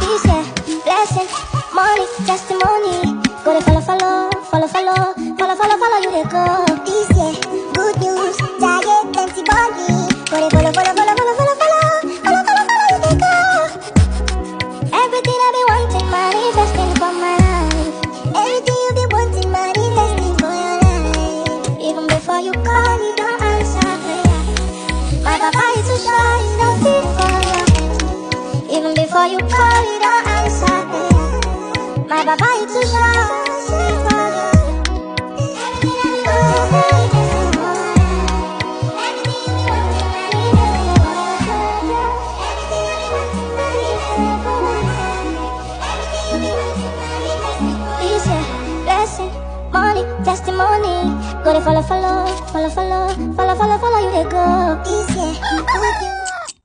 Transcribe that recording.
Peace, yeah, blessing, money, testimony. Go follow, follow, follow, follow, follow, follow, follow, you they go. Even before you call, you don't answer me. My papa is too shy. Testimony. Go to follow, follow, follow, follow, follow, follow, follow, you they go. News.